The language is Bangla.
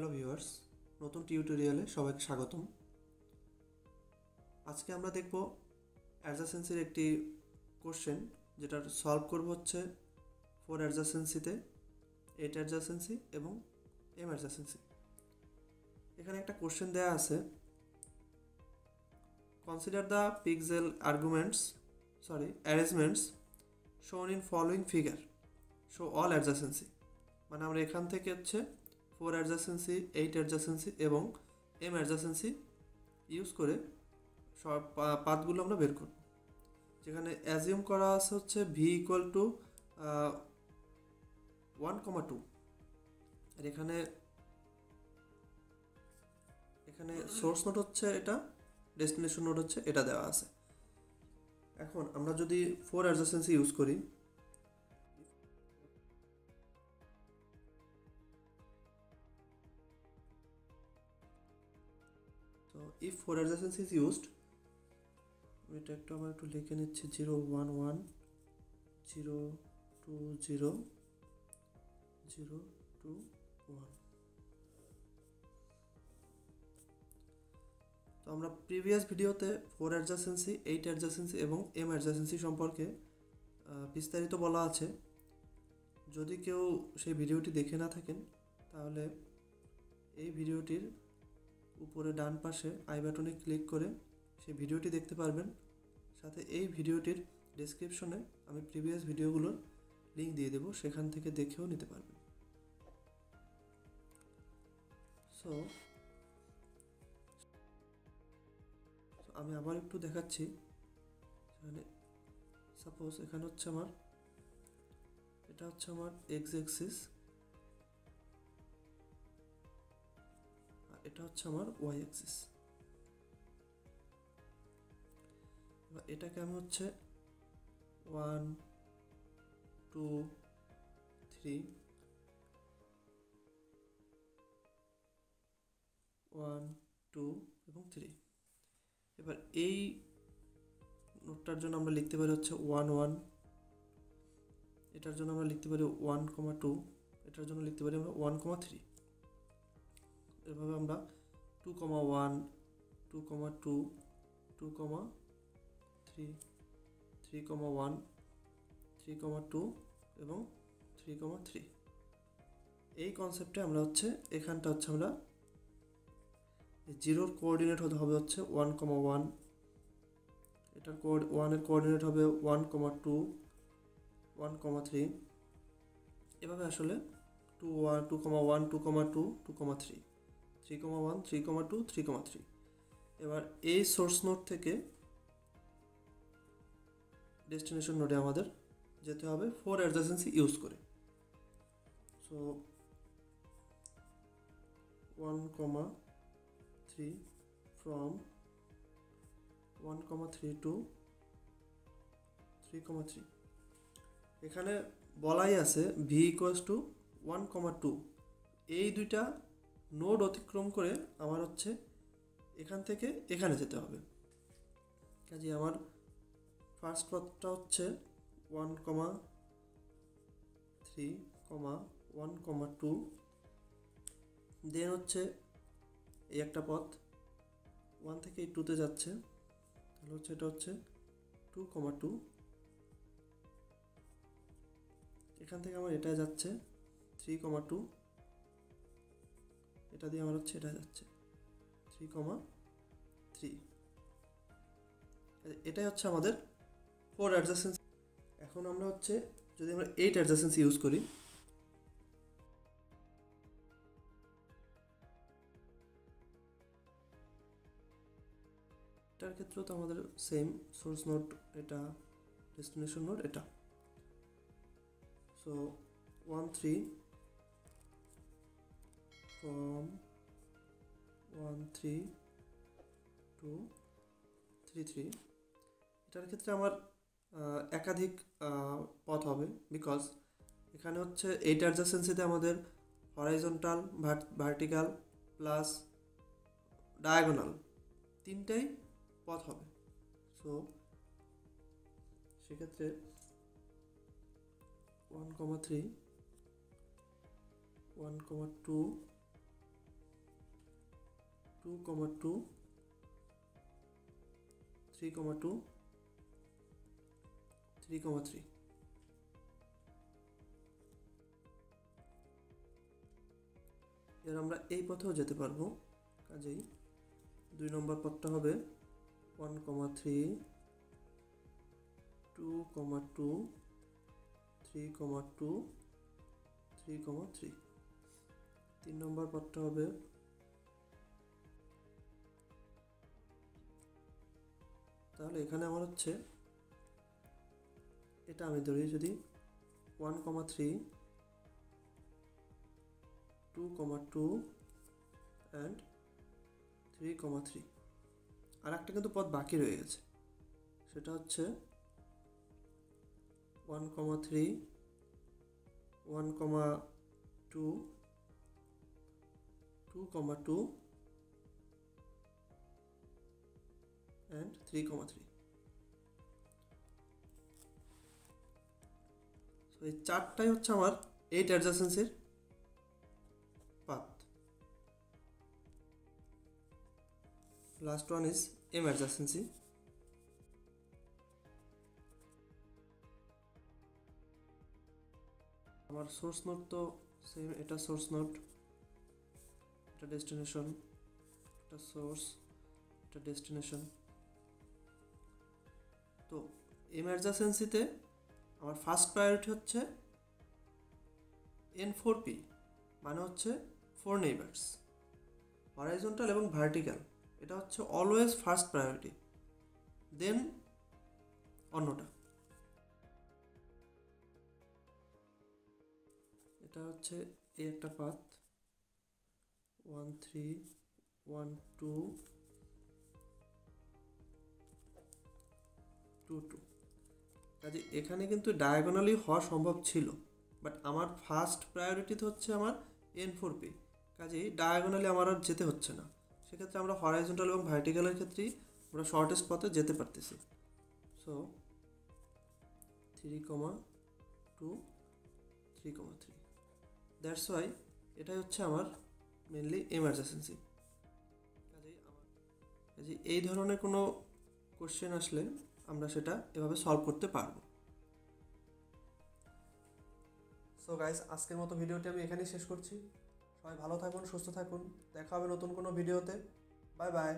হ্যালো ভিউয়ার্স, নতুন টিউটোরিয়ালে সবাইকে স্বাগতম। আজকে আমরা দেখব অ্যাডজাসেন্সির একটি কোশ্চেন, যেটার সলভ করব হচ্ছে ফোর অ্যাডজাসেন্সিতে, এইট অ্যাডজাসেন্সি এবং এম অ্যাডজাসেন্সি। এখানে একটা কোশ্চেন দেওয়া আছে, consider the pixel arguments, sorry, arrangements shown in following figure, show all adjacency. মানে আমরা এখান থেকে হচ্ছে ফোর অ্যাডজাসেন্সি এইট অ্যাডজাসেন্সি এবং এম অ্যাডজাসেন্সি ইউজ করে সব পাথগুলো আমরা বের করব। যেখানে অ্যাজিউম করা আছে হচ্ছে V equal to one comma two আর এখানে এখানে সোর্স নোট হচ্ছে এটা ডেস্টিনেশন নোট হচ্ছে এটা দেওয়া আছে। এখন আমরা যদি ফোর অ্যাডজাসেন্সি ইউজ করি if four adjacency is used এটা একটু আমার একটু লিখে নিচ্ছি, zero one one, zero two zero zero two one. তো আমরা প্রিভিয়াস ভিডিওতে ফোর অ্যাডজাসেন্সি এইট অ্যাডজাসেন্সি এবং এম অ্যাডজাসেন্সি সম্পর্কে বিস্তারিত বলা আছে। যদি কেউ সেই ভিডিওটি দেখে না থাকেন, তাহলে এই ভিডিওটির উপরে ডান পাশে আই বাটনে ক্লিক করে সেই ভিডিওটি দেখতে পারবেন। সাথে এই ভিডিওটির ডেসক্রিপশনে আমি প্রিভিয়াস ভিডিওগুলোর লিঙ্ক দিয়ে দেবো, সেখান থেকে দেখেও নিতে পারবেন। সো আমি আবার একটু দেখাচ্ছি। এখানে সাপোজ এখানে হচ্ছে আমার, এটা হচ্ছে আমার এক্স এক্সিস এটা হচ্ছে আমার ওয়াই অ্যাক্সিস এবার এটাকে আমি হচ্ছে one two three one two এবং থ্রি এবার এই নোটটার জন্য আমরা লিখতে পারি হচ্ছে ওয়ান ওয়ান এটার জন্য আমরা লিখতে পারি ওয়ান কমা টু এটার জন্য লিখতে পারি আমরা ওয়ান কমা থ্রি এভাবে আমরা two comma one two comma two two comma three three comma one three comma two এবং থ্রি কমা থ্রি এই কনসেপ্টে আমরা হচ্ছে, এখানটা হচ্ছে আমরা জিরোর কোঅর্ডিনেট হতে হবে হচ্ছে ওয়ান কমা ওয়ান এটার কোড ওয়ানের কোঅর্ডিনেট হবে one comma two one comma three এভাবে আসলে two one two comma one two comma two two comma three three comma one three comma two three comma three এবার এই সোর্স নোট থেকে ডেস্টিনেশন নোটে আমাদের যেতে হবে ফোর অ্যাডজাসেন্সি ইউজ করে। So one comma three from one comma three two three comma three এখানে বলাই আছে V equals to one comma two এই দুইটা নোড অতিক্রম করে আমার হচ্ছে এখান থেকে এখানে যেতে হবে। কাজে আমার ফার্স্ট পথটা হচ্ছে one comma three comma one comma two then হচ্ছে এই একটা পথ ওয়ান থেকে এই টুতে যাচ্ছে, তাহলে হচ্ছে এটা হচ্ছে টু কমা টু এখান থেকে আমার এটা যাচ্ছে থ্রি কমা টু এটা দিয়ে আমার হচ্ছে, এটা যাচ্ছে। থ্রি কমা থ্রি এটাই হচ্ছে আমাদের ফোর অ্যাডজাসেন্স এখন আমরা হচ্ছে, যদি আমরা এইট অ্যাডজাসেন্স ইউজ করি, এটার ক্ষেত্রেও তো আমাদের সেম সোর্স নোট এটা ডেস্টিনেশন নোট এটা। So one three from one three two three three এটার ক্ষেত্রে আমার একাধিক পথ হবে বিকজ এখানে হচ্ছে এইট অ্যাডজাসেন্সিতে আমাদের হরাইজন্টাল ভার্টিক্যাল প্লাস ডায়াগোনাল তিনটাই পথ হবে। সো সেক্ষেত্রে one comma three one comma two two comma two three comma two three comma three এর আমরা এই পথেও যেতে পারব। কাজেই দুই নম্বর পথটা হবে one comma three two comma two three comma two three comma three তিন নম্বর পথটা হবে তাহলে এখানে আমার হচ্ছে, এটা আমি ধরি যদি one comma three two comma two and three comma three আর একটা কিন্তু পথ বাকি রয়ে গেছে। সেটা হচ্ছে one comma three one comma two two comma two three comma three তো এই চারটাই হচ্ছে আমার eight অ্যাডজাসেন্সির path last one is M adjacency আমার সোর্স নোট তো সেম এটা সোর্স নোট এটা ডেস্টিনেশন এটা সোর্স এটা ডেস্টিনেশন তো এমার্জেন্সিতে আমার ফার্স্ট প্রায়োরিটি হচ্ছে এন ফোর পি মানে হচ্ছে ফোর নেইবার্স হরাইজন্টাল এবং ভার্টিক্যাল এটা হচ্ছে অলওয়েজ ফার্স্ট প্রায়োরিটি দেন অন্যটা। এটা হচ্ছে এই একটা path one three one two two two কাজে এখানে কিন্তু ডায়াগোনালি হওয়া সম্ভব ছিল বাট আমার ফার্স্ট প্রায়োরিটিতে হচ্ছে আমার এন ফোর পি কাজেই ডায়াগোনালি আমার আর যেতে হচ্ছে না। সেক্ষেত্রে আমরা হরাইজন্টাল এবং ভার্টিক্যালের ক্ষেত্রেই আমরা শর্টেস্ট পথে যেতে পারতেছি। So three comma two three comma three that's why এটাই হচ্ছে আমার মেনলি এমার্জেন্সি কাজেই আমার কাজে এই ধরনের কোনো কোশ্চেন আসলে আমরা সেটা এভাবে সলভ করতে পারব। সো গাইজ আজকের মতো ভিডিওটি আমি এখানেই শেষ করছি। সবাই ভালো থাকুন, সুস্থ থাকুন। দেখা হবে নতুন কোনো ভিডিওতে। Bye bye